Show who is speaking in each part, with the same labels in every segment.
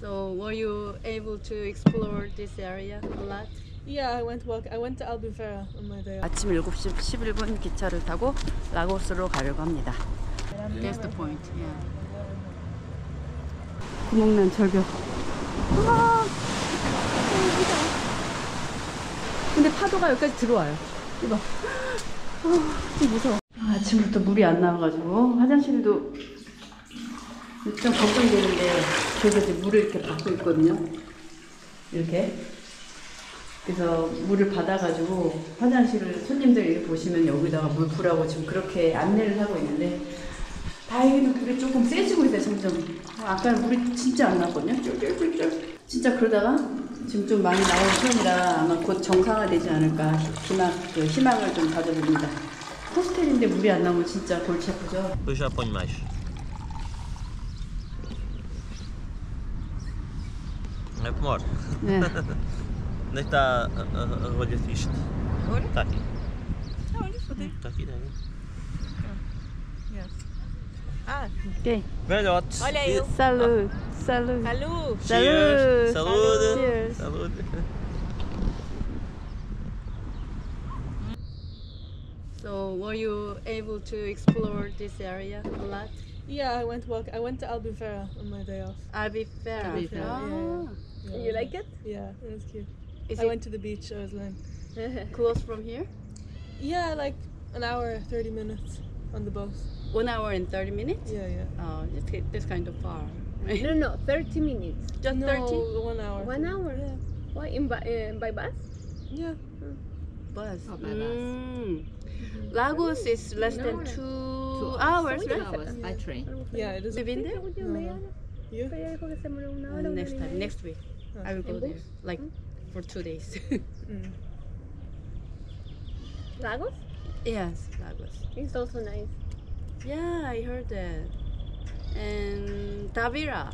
Speaker 1: So were you able to explore this area a lot?
Speaker 2: Yeah, I went walk. I went to Albufeira on my day.
Speaker 1: 아침 7시 11분 기차를 타고 라고스로 가려고 합니다. That's the point. Yeah. 구멍난 절벽. 아! 근데 파도가 여기까지 들어와요. 이봐. 아, 좀 무서워. 아, 아침부터 물이 안 나와가지고 화장실도 좀 걱정이 되는데 그래서 지금 물을 이렇게 받고 있거든요. 이렇게. 그래서 물을 받아가지고 화장실을 손님들 보시면 여기다가 물 부라고 지금 그렇게 안내를 하고 있는데 다행히도 물이 조금 세지고 있어요 점점. 아까는 물이 진짜 안 나왔거든요. 쫄쫄쫄쫄. 진짜 그러다가 지금 좀 많이 나오는 편이라 아마 곧 정상화되지 않을까 희망, 그 희망을 좀 가져봅니다. 호스텔인데 물이 안 나오면 진짜 골치 아프죠
Speaker 2: Cadê?
Speaker 3: Está aqui dentro.
Speaker 2: Yes. Ah,
Speaker 1: 오케이
Speaker 3: Velhote.
Speaker 2: Olha eu.
Speaker 1: 살루 살루
Speaker 2: Calu.
Speaker 3: Cheers.
Speaker 1: Salud.
Speaker 3: Saúde.
Speaker 1: Cheers.
Speaker 3: Saúde.
Speaker 1: So were you able to explore this area a lot?
Speaker 2: Yeah, I went walk. I went to Albufeira on my day off.
Speaker 1: Albufeira.
Speaker 2: Albufeira, yeah,
Speaker 1: Ah.
Speaker 2: Yeah.
Speaker 4: You like it?
Speaker 2: Yeah, it was cute.
Speaker 1: Is
Speaker 2: I
Speaker 1: it
Speaker 2: went to the beach. I was like,
Speaker 1: close from here?
Speaker 2: yeah, like an hour, thirty minutes on the bus.
Speaker 1: One hour and 30 minutes?
Speaker 2: Yeah, yeah.
Speaker 1: Oh, that's, that's kind of far. right?
Speaker 4: No, no, 30 minutes.
Speaker 1: Just
Speaker 2: no,
Speaker 1: 30
Speaker 2: one hour.
Speaker 4: One hour.
Speaker 2: Yeah.
Speaker 4: Why? In by, uh, by bus?
Speaker 2: Yeah.
Speaker 1: bus.
Speaker 5: Oh, by bus.
Speaker 1: Mm. Lagos is less than two, two hours,
Speaker 5: Two
Speaker 1: right?
Speaker 5: hours by train.
Speaker 2: Yeah, it is.
Speaker 1: Have you been there?
Speaker 2: No. You?
Speaker 4: Kaya ko kasi mula una hora,
Speaker 1: next time, next week. I will go there.
Speaker 4: bus?
Speaker 1: Like for two days.
Speaker 2: Mm.
Speaker 4: Lagos?
Speaker 1: yes, Lagos.
Speaker 4: It's also nice.
Speaker 1: Yeah, I heard that. And Tavira.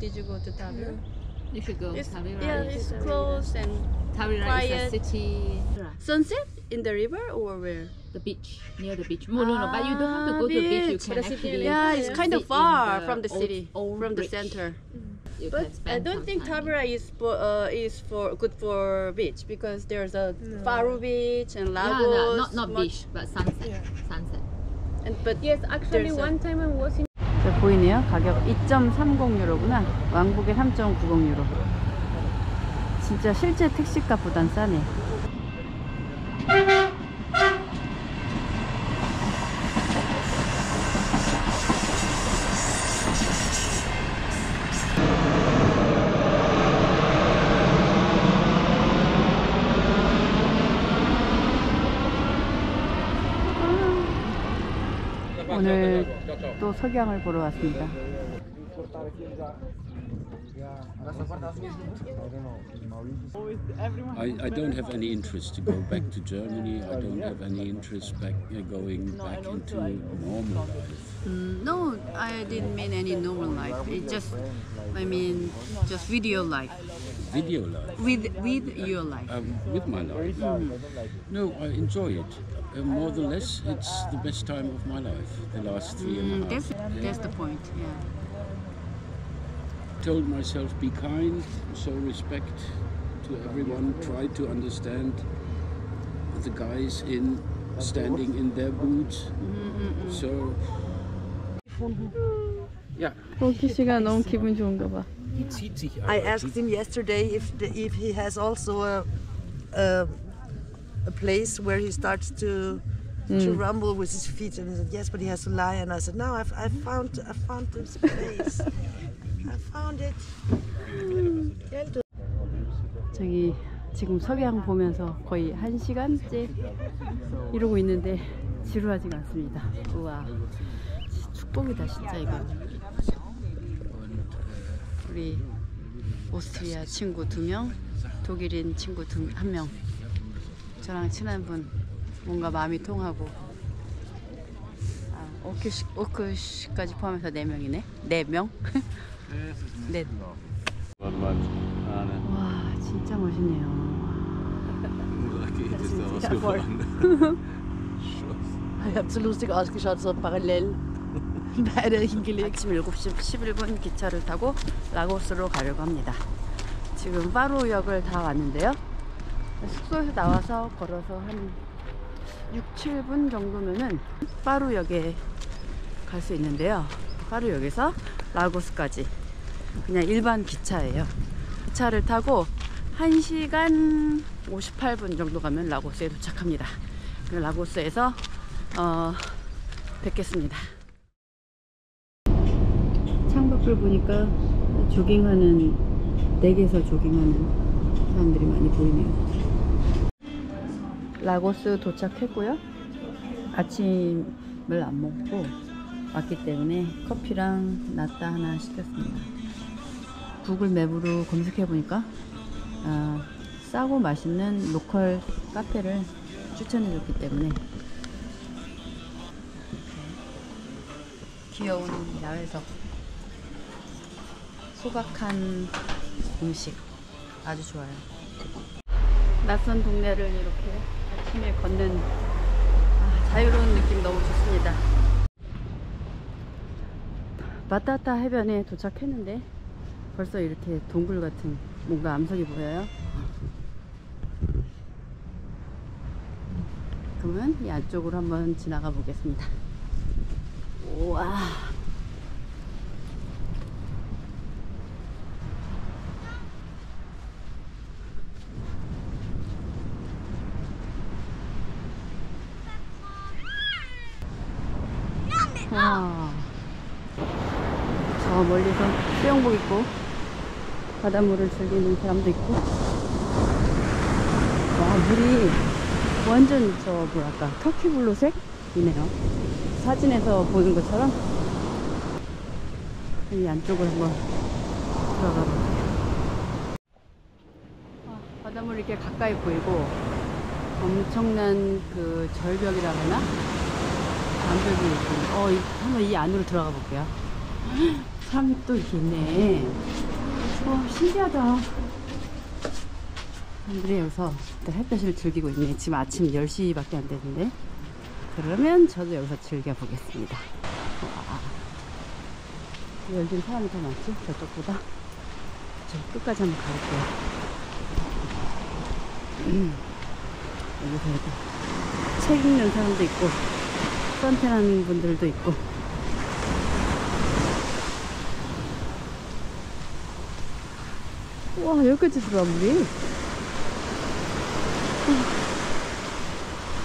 Speaker 1: Did you go to Tavira?
Speaker 5: You should go.
Speaker 1: It's,
Speaker 5: Tavira.
Speaker 1: yeah,
Speaker 5: is-
Speaker 1: it's close and
Speaker 5: Tavira
Speaker 1: quiet.
Speaker 5: is a city.
Speaker 1: sunset in the river or where?
Speaker 5: The beach near the beach. No, no, no. But you don't have to go to the beach. You can actually.
Speaker 1: Yeah, it's kind of far
Speaker 5: the
Speaker 1: from the city,
Speaker 5: old
Speaker 1: from the center.
Speaker 5: You
Speaker 1: But I don't think. Tabora is for uh, is for good for beach because there's a
Speaker 2: No.
Speaker 1: Faru beach and
Speaker 5: Yeah,
Speaker 1: Lagos.
Speaker 5: no, not not
Speaker 1: much-
Speaker 5: beach, but sunset.
Speaker 2: Yeah.
Speaker 5: Sunset.
Speaker 1: And, but
Speaker 4: Yes, actually one time I was in
Speaker 1: 자, 보이네요. 가격 2.30 유로구나. 왕복에 3.90 유로. 진짜 실제 택시값보단 싸네. 오늘 또 석양을 보러 왔습니다.
Speaker 6: I, I don't have any interest to go back to Germany. I don't have any interest back uh, going back into normal life.
Speaker 1: Mm, no, I didn't mean any normal life. It just, I mean, just video life.
Speaker 6: Video life,
Speaker 1: With with your life.
Speaker 6: um, with my life. No, I enjoy it. Uh, more or less, it's the best time of my life. The last three and
Speaker 1: Mm,
Speaker 6: a
Speaker 1: that's
Speaker 6: half.
Speaker 1: that's the point. Yeah.
Speaker 6: Told myself, be kind, show respect to everyone. Try to understand the guys in standing in their boots. So, yeah.
Speaker 1: 호키 씨가 너무 기분 좋은가 봐.
Speaker 7: I asked him yesterday if the, if he has also a, a a place where he starts to to rumble with his feet, and he said yes, but he has to lie. And I said no, I've, I found I found this place. I found it.
Speaker 1: 저기 지금 석양 보면서 거의 한 시간째 이러고 있는데 지루하지가 않습니다. 우와, 축복이다 진짜 이거. 우리 오스트리아 친구 두 명, 독일인 친구 두, 한 명. 저랑 친한 분 뭔가 마음이 통하고. 아, 오크시, 오크시까지 포함해서 네 명이네. 네 명. 네. 와 진짜 멋있네요.
Speaker 7: Ich habe so lustig ausgeschaut, so parallel. beide hingelegt.
Speaker 1: 아침 7시 11분 기차를 타고 라고스로 가려고 합니다. 지금 파루역을 다 왔는데요. 숙소에서 나와서 걸어서 한 6, 7분 정도면은 파루역에 갈 수 있는데요. 파루역에서 라고스까지 그냥 일반 기차예요. 기차를 타고 1시간 58분 정도 가면 라고스에 도착합니다. 그 라고스에서 어, 뵙겠습니다. 창밖을 보니까 조깅하는 댁에서 조깅하는 사람들이 많이 보이네요. 라고스 도착했고요. 아침을 안 먹고 왔기 때문에 커피랑 나따 하나 시켰습니다. 구글 맵으로 검색해 보니까 아, 싸고 맛있는 로컬 카페를 추천해 줬기 때문에 귀여운 야외석 소박한 음식 아주 좋아요. 낯선 동네를 이렇게 아침에 걷는 아, 자유로운 느낌 너무 좋습니다. 마타타 해변에 도착했는데 벌써 이렇게 동굴 같은 뭔가 암석이 보여요. 그러면 이 안쪽으로 한번 지나가 보겠습니다. 우와. 와. 저 멀리서 수영복 입고 바닷물을 즐기는 사람도 있고. 와, 물이 완전 저 뭐랄까 터키 블루색이네요. 사진에서 보는 것처럼 이 안쪽으로 한번 들어가 볼게요. 와, 바닷물이 이렇게 가까이 보이고 엄청난 그 절벽이라 하나? 암벽이 있고 어, 이- 한번 이 안으로 들어가 볼게요. 사람이 또 있네. 와, 신기하다. 사람들이 여기서 햇볕을 즐기고 있네. 지금 아침 10시밖에 안 되는데. 그러면 저도 여기서 즐겨보겠습니다. 와. 여긴 사람이 더 많지? 저쪽보다. 저 끝까지 한번 가볼게요. 음. 여기서 이렇게 책 읽는 사람도 있고, 선탠하는 분들도 있고. 와, 여기까지 들어와, 물이.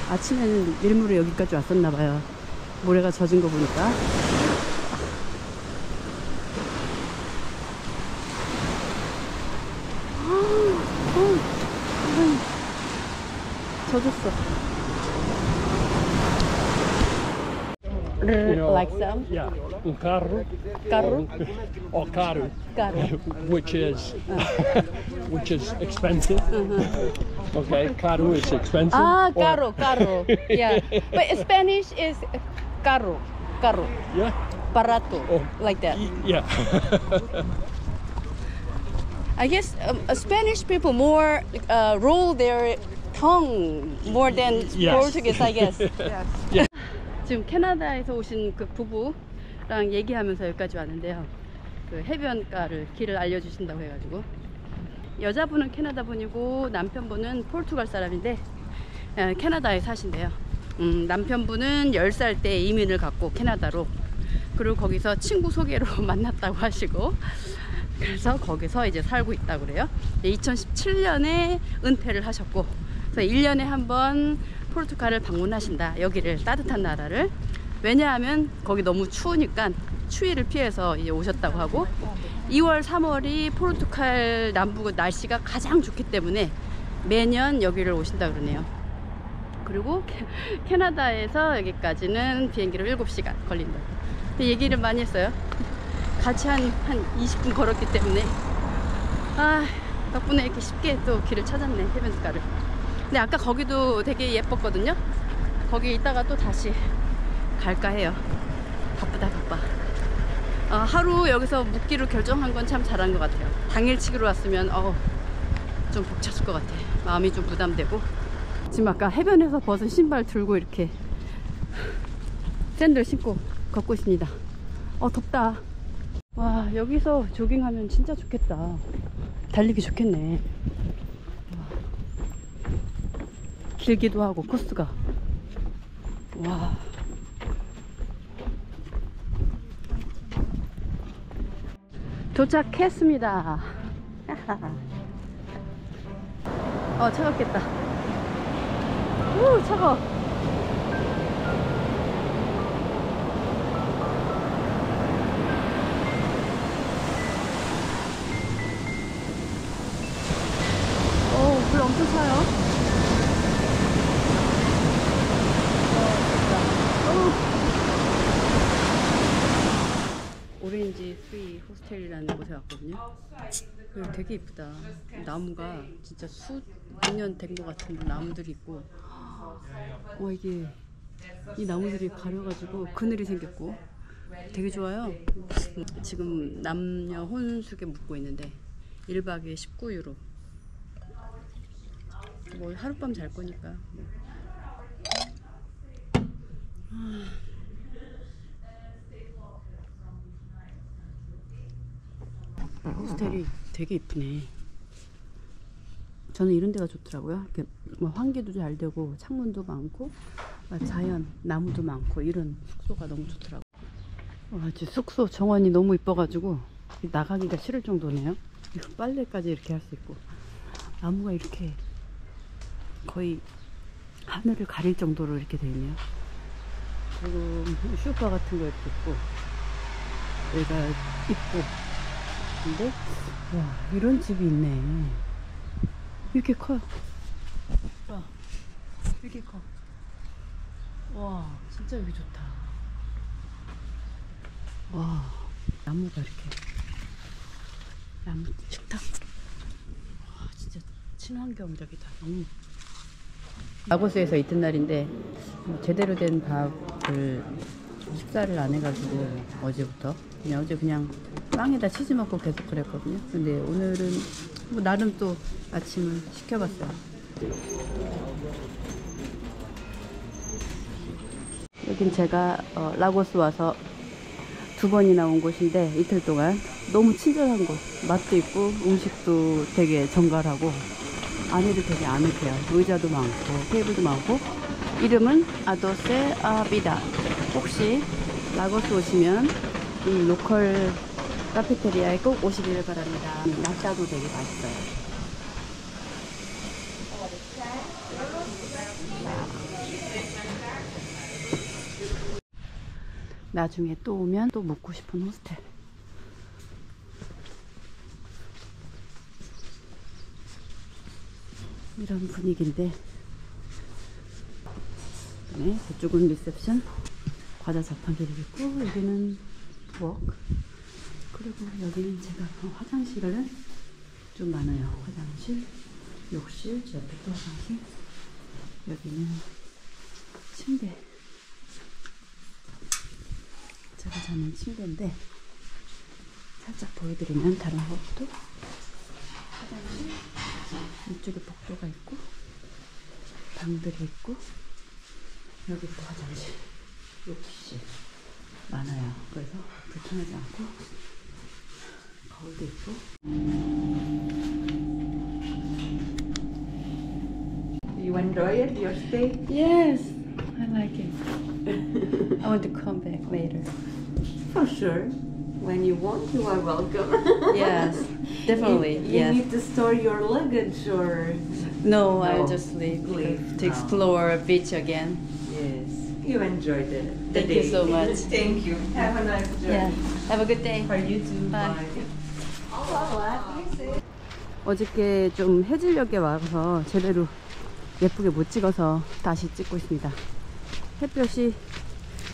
Speaker 1: 아침에는 밀물이 여기까지 왔었나봐요. 모래가 젖은 거 보니까. 젖었어. Like?
Speaker 8: Yeah, un carro
Speaker 1: Carro?
Speaker 8: or caro,
Speaker 1: Caro.
Speaker 8: which is which is expensive. Okay, caro is expensive.
Speaker 1: Ah,
Speaker 8: or-
Speaker 1: caro, caro. Yeah. But Spanish is caro, caro,
Speaker 8: Yeah,
Speaker 1: barato,
Speaker 8: Oh.
Speaker 1: like that.
Speaker 8: yeah.
Speaker 1: I guess um, uh, Spanish people more uh, roll their tongue more than
Speaker 8: Yes.
Speaker 1: Portuguese, I guess. 지금 캐나다에서 오신 그 부부랑 얘기하면서 여기까지 왔는데요. 그 해변가를 길을 알려주신다고 해가지고 여자분은 캐나다 분이고 남편분은 포르투갈 사람인데 에, 캐나다에 사신대요. 음, 남편분은 10살 때 이민을 갔고 캐나다로 그리고 거기서 친구 소개로 만났다고 하시고 그래서 거기서 이제 살고 있다고 그래요. 2017년에 은퇴를 하셨고 그래서 1년에 한번 포르투갈을 방문하신다. 여기를 따뜻한 나라를. 왜냐하면 거기 너무 추우니까 추위를 피해서 이제 오셨다고 하고 2월, 3월이 포르투갈 남부 날씨가 가장 좋기 때문에 매년 여기를 오신다 그러네요. 그리고 캐- 캐나다에서 여기까지는 비행기로 7시간 걸린다. 근데 얘기를 많이 했어요. 같이 한, 한 20분 걸었기 때문에. 아, 덕분에 이렇게 쉽게 또 길을 찾았네, 해변가를. 근데 아까 거기도 되게 예뻤거든요. 거기 있다가 또 다시 갈까 해요. 바쁘다, 바빠. 어, 하루 여기서 묵기로 결정한 건 참 잘한 것 같아요. 당일치기로 왔으면, 어, 좀 벅찼을 것 같아. 마음이 좀 부담되고. 지금 아까 해변에서 벗은 신발 들고 이렇게 샌들 신고 걷고 있습니다. 어, 덥다. 와, 여기서 조깅하면 진짜 좋겠다. 달리기 좋겠네. 와. 길기도 하고, 코스가. 와. 도착했습니다. 어, 차갑겠다. 우, 차가워. 어, 물 엄청 차요. 오렌지 스위 호스텔이라는 곳에 왔거든요. 여기 되게 이쁘다. 나무가 진짜 수년 된 것 같은 나무들이 있고, 와 이게 이 나무들이 가려가지고 그늘이 생겼고, 되게 좋아요. 지금 남녀 혼숙에 묵고 있는데 1박에 19유로. 뭐 하룻밤 잘 거니까. 뭐. 호스텔이 되게 이쁘네. 저는 이런 데가 좋더라고요. 이렇게 뭐 환기도 잘 되고 창문도 많고 막 자연 나무도 많고 이런 숙소가 너무 좋더라고. 와, 지 숙소 정원이 너무 이뻐가지고 나가기가 싫을 정도네요. 빨래까지 이렇게 할 수 있고 나무가 이렇게 거의 하늘을 가릴 정도로 이렇게 돼 있네요. 그리고 쇼파 같은 거 이렇게 있고 여기가 있고 근데? 와 이런 집이 있네. 이렇게 커요 와 이렇게 커와 진짜 여기 좋다. 와 나무가 이렇게. 나무 식탁. 와 진짜 친환경적이다. 너무. 라고스에서 이튿날인데 뭐 제대로 된 밥을 식사를 안 해가지고 어제부터. 그냥 어제 그냥 빵에다 치즈 먹고 계속 그랬거든요. 근데 오늘은 뭐 나름 또 아침을 시켜봤어요. 여긴 제가 어, 라고스 와서 두 번이나 온 곳인데 이틀 동안 너무 친절한 곳. 맛도 있고 음식도 되게 정갈하고 안에도 되게 아늑해요. 의자도 많고 테이블도 많고. 이름은 아도세 아비다 혹시 라고스 오시면 이 로컬 카페테리아에 꼭 오시기를 바랍니다. 낙타도 되게 맛있어요. 나중에 또 오면 또 묵고 싶은 호스텔. 이런 분위기인데. 네, 저쪽은 리셉션 과자 자판기를 있고 여기는 부엌. 그리고 여기는 제가 어, 화장실은 좀 많아요. 화장실 욕실 저 옆에 또 화장실. 여기는 침대. 제가 자는 침대인데 살짝 보여드리면 다른 것도 화장실 이쪽에 복도가 있고 방들이 있고 여기 또 화장실 욕실 많아요 그래서 불편하지 않고 거울도 있고
Speaker 9: You enjoy it, your stay?
Speaker 1: Yes I like it I want to come back later
Speaker 9: For sure. When you want, you are welcome.
Speaker 1: Yes definitely
Speaker 9: You, you
Speaker 1: yes
Speaker 9: need to store your luggage or.
Speaker 1: No, I'll
Speaker 9: No.
Speaker 1: just leave,
Speaker 9: Leave.
Speaker 1: to
Speaker 9: Oh.
Speaker 1: explore a beach again.
Speaker 9: Yes. You enjoyed it. the
Speaker 1: Thank you
Speaker 9: day.
Speaker 1: so much.
Speaker 9: Thank you. Have a nice journey.
Speaker 1: Yeah. Have a good day.
Speaker 9: For you too.
Speaker 1: Bye.
Speaker 9: Bye.
Speaker 1: 어저께 좀 해질녘에 와서 제대로 예쁘게 못 찍어서 다시 찍고 있습니다. 햇볕이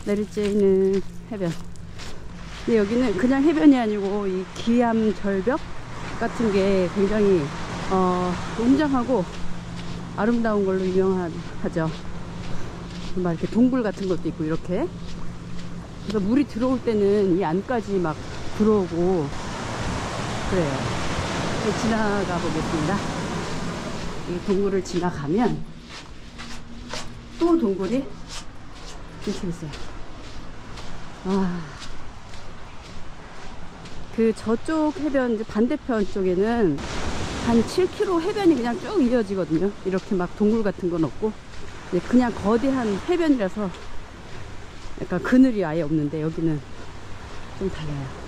Speaker 1: 내리쬐는 해변. 근데 여기는 그냥 해변이 아니고 이 기암 절벽 같은 게 굉장히 어, 웅장하고 아름다운 걸로 유명하죠. 막 이렇게 동굴 같은 것도 있고 이렇게. 그래서 물이 들어올 때는 이 안까지 막 들어오고 그래요. 네, 지나가 보겠습니다. 이 동굴을 지나가면 또 동굴이 이렇게 있어요. 와, 그 저쪽 해변 이제 반대편 쪽에는 한 7km 해변이 그냥 쭉 이어지거든요. 이렇게 막 동굴 같은 건 없고 그냥 거대한 해변이라서 약간 그늘이 아예 없는데 여기는 좀 달라요.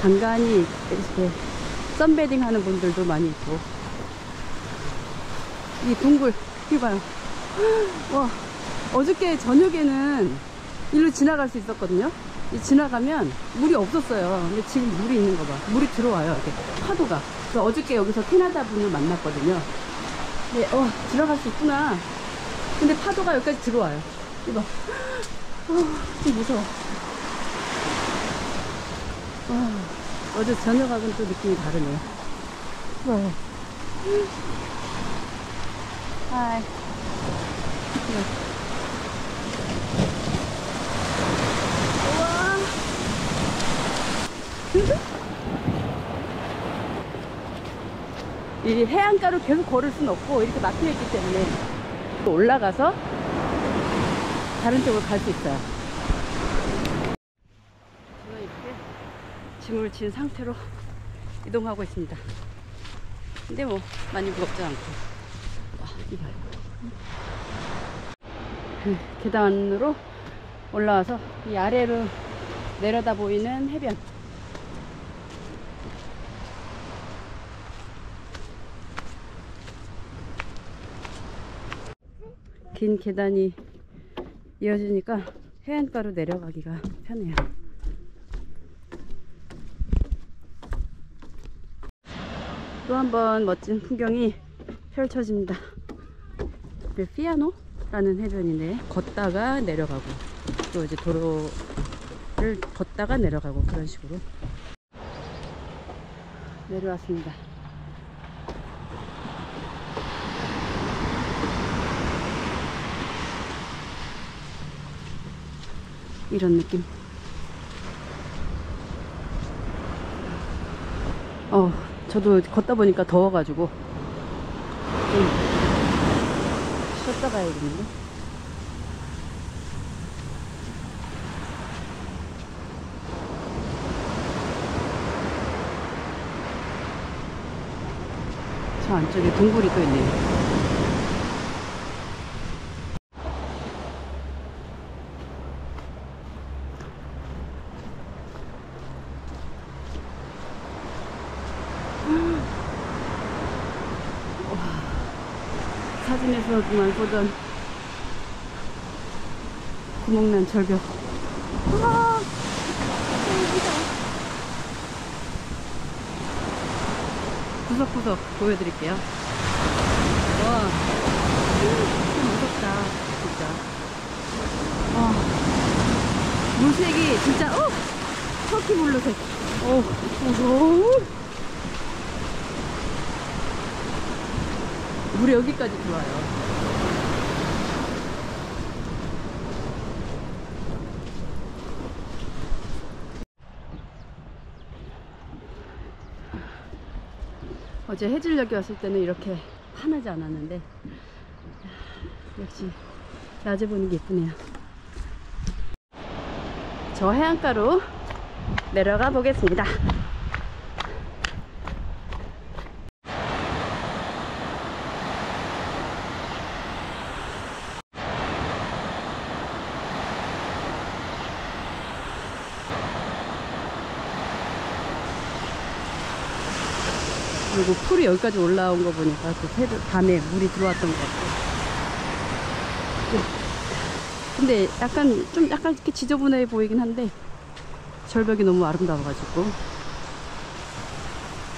Speaker 1: 간간히 이렇게 선베딩 하는 분들도 많이 있고 이 동굴 이거 봐요. 와 어저께 저녁에는 일로 지나갈 수 있었거든요. 이 지나가면 물이 없었어요. 근데 지금 물이 있는 거 봐. 물이 들어와요. 이렇게 파도가. 그래서 어저께 여기서 캐나다 분을 만났거든요. 네, 어, 들어갈 수 있구나. 근데 파도가 여기까지 들어와요. 이거. 어, 좀 무서워. 와, 어제 저녁하고는 또 느낌이 다르네요. 네. 우와. 이 해안가로 계속 걸을 순 없고 이렇게 막혀 있기 때문에 또 올라가서 다른 쪽으로 갈 수 있어요. 저는 이렇게 짐을 진 상태로 이동하고 있습니다. 근데 뭐 많이 무겁지 않고 와 이봐요. 그 계단으로 올라와서 이 아래로 내려다 보이는 해변 긴 계단이 이어지니까 해안가로 내려가기가 편해요. 또 한 번 멋진 풍경이 펼쳐집니다. 그 피아노라는 해변인데 걷다가 내려가고 또 이제 도로를 걷다가 내려가고 그런 식으로 내려왔습니다. 이런 느낌. 어, 저도 걷다 보니까 더워가지고 좀 쉬었다 가야겠는데. 저 안쪽에 동굴이 또 있네요. 사진에서만 보던 구멍난 절벽. 우와! 구석구석 보여드릴게요. 와, 좀 무섭다, 진짜. 와, 물색이 진짜, 어! 터키 블루색. 어, 무서 물이 여기까지 들어와요. 어제 해질녘에 왔을 때는 이렇게 환하지 않았는데 역시 낮에 보는 게 예쁘네요. 저 해안가로 내려가 보겠습니다. 풀이 여기까지 올라온 거 보니까 그 새벽 밤에 물이 들어왔던 것 같고. 네. 근데 약간 좀 약간 이렇게 지저분해 보이긴 한데 절벽이 너무 아름다워가지고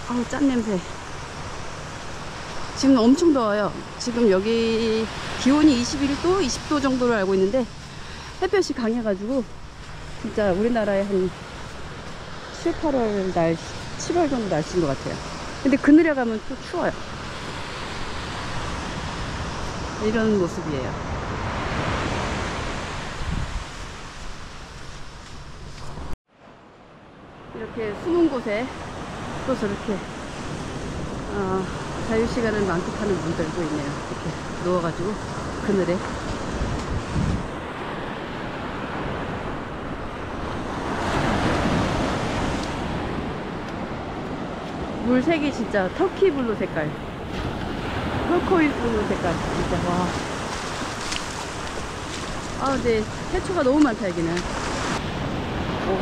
Speaker 1: 아우 짠 냄새. 지금 엄청 더워요. 지금 여기 기온이 21도, 20도 정도로 알고 있는데 햇볕이 강해가지고 진짜 우리나라의 한 7, 8월 날 7월 정도 날씨인 것 같아요. 근데 그늘에 가면 또 추워요. 이런 모습이에요. 이렇게 숨은 곳에 또 저렇게 어, 자유시간을 만끽하는 분들도 있네요. 이렇게 누워가지고 그늘에 물색이 진짜 터키 블루 색깔. 털코일 블루 색깔. 진짜 와. 아 근데 해초가 너무 많다 여기는. 오.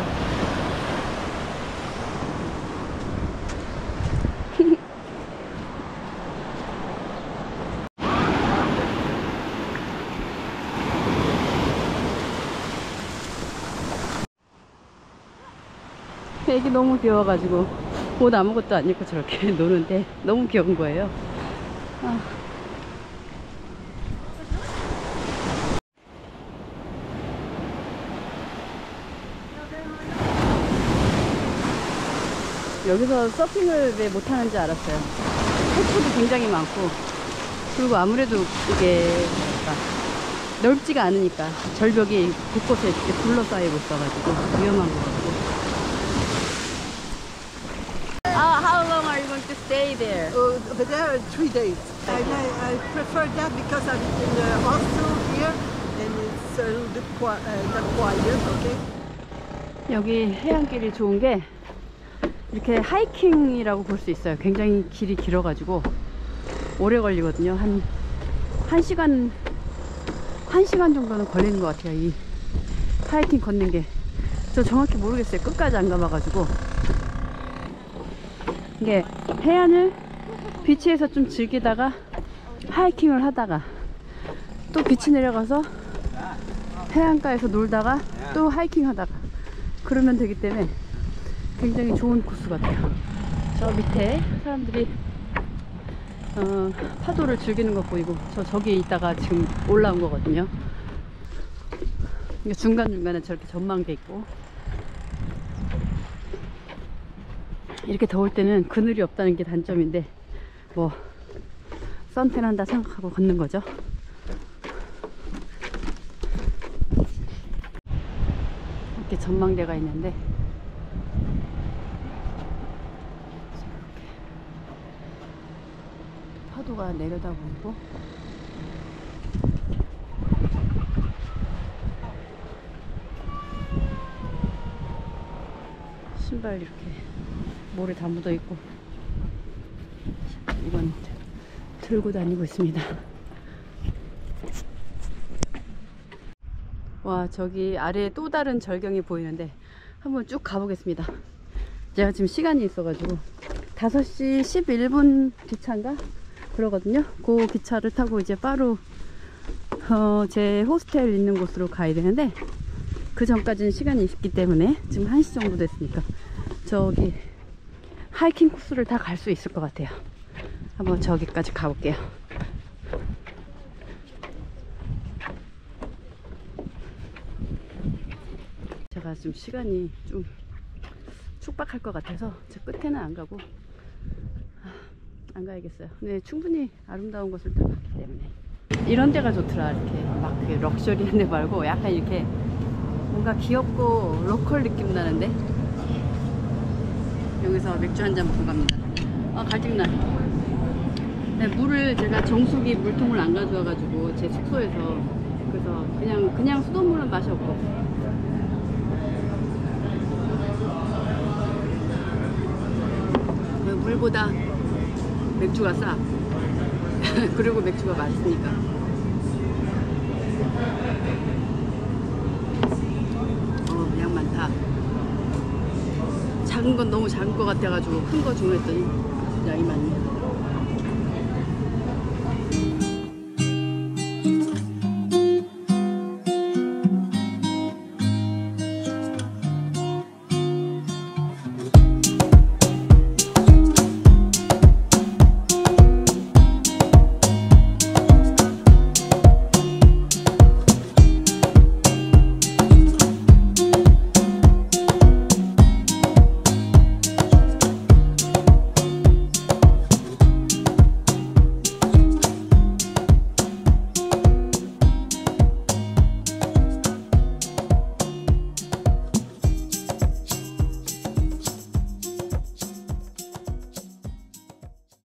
Speaker 1: 애기 너무 귀여워가지고 옷 아무것도 안 입고 저렇게 노는데 너무 귀여운 거예요. 아. 여기서 서핑을 왜 못하는지 알았어요. 해초도 굉장히 많고 그리고 아무래도 이게 넓지가 않으니까 절벽이 곳곳에 이렇게 둘러싸이고 있어가지고 위험한 것 같고 there?
Speaker 7: Uh, over there three days. And I, I prefer that because I'm in the hostel here and it's a little bit qui- uh, quiet, okay?
Speaker 1: 여기 해안길이 좋은 게 이렇게 하이킹이라고 볼 수 있어요. 굉장히 길이 길어가지고 오래 걸리거든요. 한, 한 시간, 한 시간 정도는 걸리는 것 같아요. 이 하이킹 걷는 게. 저 정확히 모르겠어요. 끝까지 안 가봐가지고. 이게 해안을 비치에서 좀 즐기다가 하이킹을 하다가 또 비치 내려가서 해안가에서 놀다가 또 하이킹 하다가 그러면 되기 때문에 굉장히 좋은 코스 같아요. 저 밑에 사람들이 어, 파도를 즐기는 거 보이고 저 저기에 있다가 지금 올라온 거거든요. 중간중간에 저렇게 전망대 있고 이렇게 더울 때는 그늘이 없다는 게 단점인데 뭐 선탠 한다 생각하고 걷는 거죠. 이렇게 전망대가 있는데 파도가 내려다 보이고 신발 이렇게 모래 다 묻어 있고. 이건 들고 다니고 있습니다. 와 저기 아래에 또 다른 절경이 보이는데 한번 쭉 가보겠습니다. 제가 지금 시간이 있어가지고 5시 11분 기차인가? 그러거든요. 그 기차를 타고 이제 바로 어, 제 호스텔 있는 곳으로 가야 되는데 그 전까지는 시간이 있기 때문에 지금 1시 정도 됐으니까 저기 하이킹 코스를 다 갈 수 있을 것 같아요. 한번 저기까지 가볼게요. 제가 지금 시간이 좀 촉박할 것 같아서 저 끝에는 안 가고 아, 안 가야겠어요. 근데 충분히 아름다운 것을 다 봤기 때문에. 이런 데가 좋더라 이렇게 막 그 럭셔리한 데 말고 약간 이렇게 뭔가 귀엽고 로컬 느낌 나는데 여기서 맥주 한 잔 먹고 갑니다. 아 갈증나. 네, 물을 제가 정수기 물통을 안 가져와가지고 제 숙소에서 그래서 그냥 그냥 수돗물은 없고 그 물보다 맥주가 싸. 그리고 맥주가 맛있으니까. 어, 양 많다. 작은 건 너무 작은 것 같아가지고 큰 거 주문했더니 양이 많네.